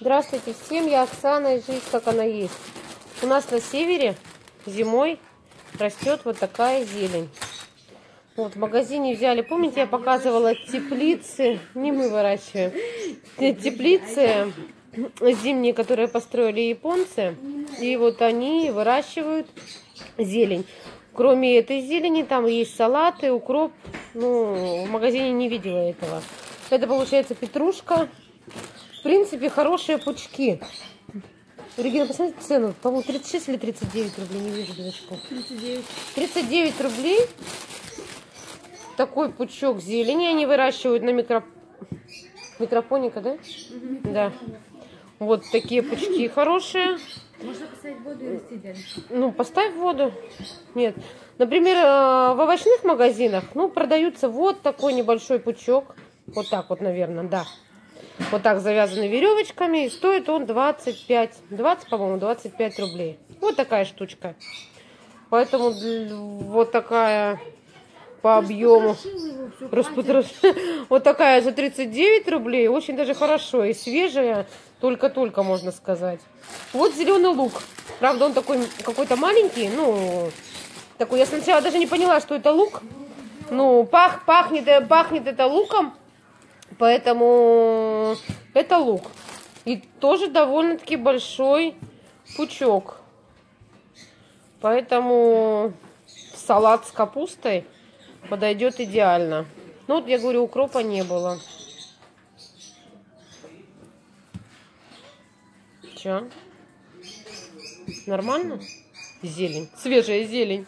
Здравствуйте всем, я Оксана и жизнь как она есть. У нас на севере зимой растет вот такая зелень. Вот в магазине взяли, помните, я показывала теплицы, не мы выращиваем, теплицы зимние, которые построили японцы. И вот они выращивают зелень. Кроме этой зелени, там есть салаты, укроп. Ну, в магазине не видела этого. Это получается петрушка, принципе, хорошие пучки. Регина, посмотрите цену. По-моему, 36 или 39 рублей. Не вижу без очков. 39. 39 рублей. Такой пучок зелени они выращивают на микро... микропоника, да? Угу. Да. Вот такие пучки хорошие. Воду и растить дальше. Ну, поставь воду. Нет. Например, э, в овощных магазинах, ну, продаются вот такой небольшой пучок. Вот так вот, наверное, да вот так завязаны веревочками. И стоит он 25, 20, по-моему, 25 рублей. Вот такая штучка. Поэтому вот такая по объему. Вот такая за 39 рублей. Очень даже хорошо. И свежая. Только-только, можно сказать. Вот зеленый лук. Правда, он такой какой-то маленький. Ну, такой. Я сначала даже не поняла, что это лук. Ну, пах, пахнет, пахнет это луком. Поэтому это лук. И тоже довольно-таки большой пучок. Поэтому салат с капустой подойдет идеально. Ну, вот я говорю, укропа не было. Че? Нормально? Зелень. Свежая зелень.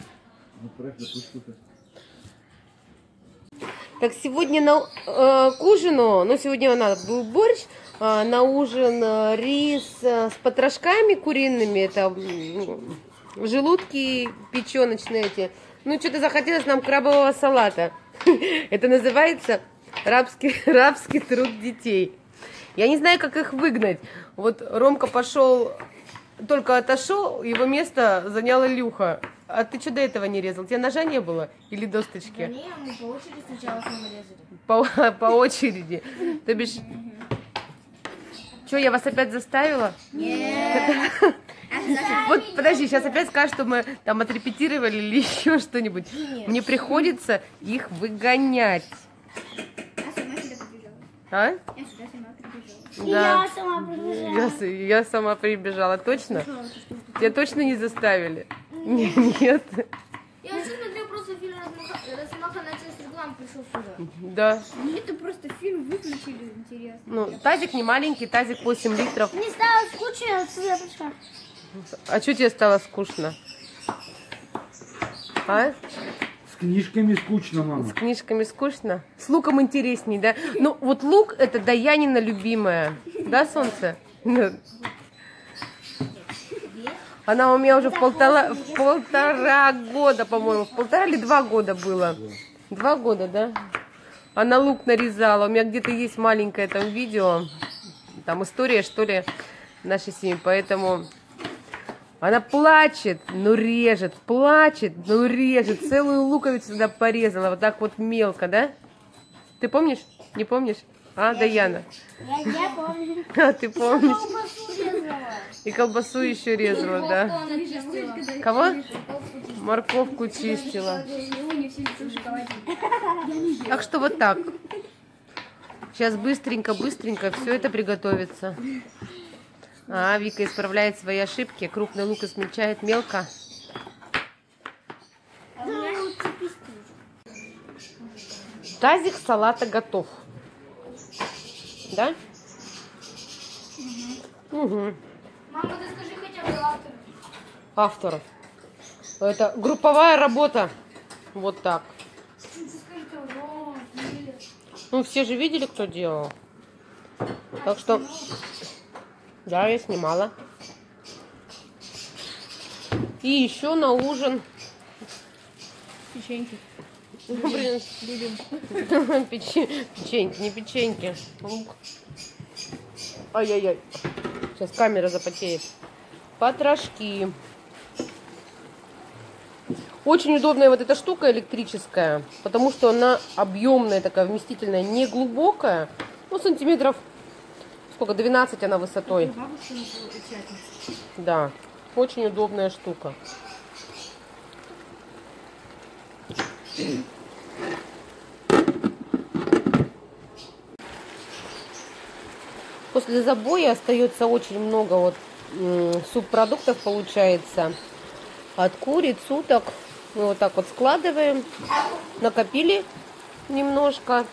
Так сегодня на, э, к ужину, ну сегодня у нас был борщ, э, на ужин э, рис э, с потрошками куриными, это э, желудки печеночные эти. Ну что-то захотелось нам крабового салата. Это называется рабский, рабский труд детей. Я не знаю, как их выгнать. Вот Ромка пошел, только отошел, его место заняла Люха. А ты что до этого не резал? У тебя ножа не было? Или досточки? Да не, мы по очереди сначала с резали. По, по очереди. То бишь... Что, я вас опять заставила? Нет. Вот, подожди, сейчас опять скажут, что мы там отрепетировали или еще что-нибудь. Мне приходится их выгонять. А? Да. Я сама прибежала. Я, я сама прибежала, точно? Тебя точно не заставили? Нет. Я вообще смотрел просто фильм «Размаха на часть реклам» пришел сюда. Да. Это просто фильм выключили, интересно. Ну, тазик не маленький, тазик 8 литров. Мне стало скучно, я пришла. А что тебе стало скучно? А? С книжками скучно, мама. С книжками скучно? С луком интересней, да? Ну, вот лук это Даянина любимая. Да, солнце? Она у меня уже в полтора, в полтора года, по-моему, в полтора или два года было. Два года, да? Она лук нарезала. У меня где-то есть маленькое там видео, там история, что ли, нашей семьи. Поэтому она плачет, но режет, плачет, но режет. Целую луковицу туда порезала, вот так вот мелко, да? Ты помнишь? Не помнишь? А, Даяна? Я, я помню. А, ты помнишь? И колбасу еще резала, да. Кого? Морковку чистила. Так что вот так. Сейчас быстренько-быстренько все это приготовится. А, Вика исправляет свои ошибки. Крупный лук измельчает мелко. Тазик салата готов. Да? Угу. угу. Мама, ты скажи хотя бы авторов. Авторов. Это групповая работа. Вот так. Ну, все же видели, кто делал. Так что, да, я снимала. И еще на ужин. Печеньки. Ну, блин, любим. Печеньки, не печеньки. Ай-яй-яй. Сейчас камера запотеет. Потрошки. Очень удобная вот эта штука электрическая, потому что она объемная, такая вместительная, не глубокая. Ну, сантиметров, сколько, 12 она высотой. Да, очень удобная штука. После забоя остается очень много вот субпродуктов получается от куриц, уток. Мы вот так вот складываем. Накопили немножко.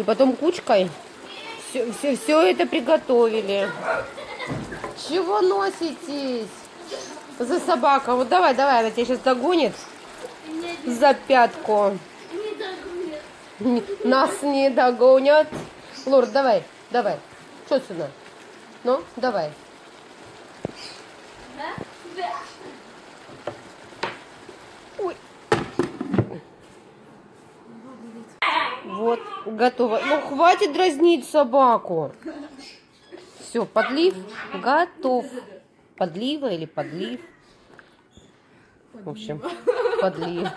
И потом кучкой все, все, все это приготовили. Чего носитесь? За собака. Вот давай, давай, она тебя сейчас догонит за пятку. Нас не догонят. Лорд, давай, давай. Что сюда? Ну, давай. Да? Да. Ой. Вот, готово. Ну, хватит дразнить собаку. Все, подлив готов. Подлива или подлив? В общем, подлив.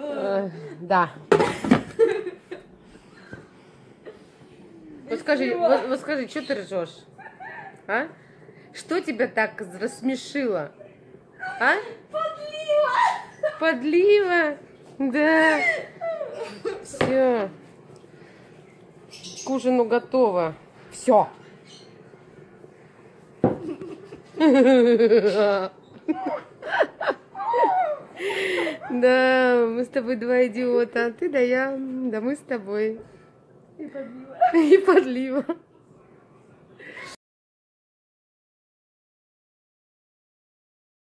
Э, Да. Вот скажи, вот, вот скажи, что ты ржешь? А? Что тебя так рассмешило? А? Подлива. Подлива? Да. Все. К ужину готово. Все. Да, мы с тобой два идиота. Ты да я. Да мы с тобой. И подлива. И подлива.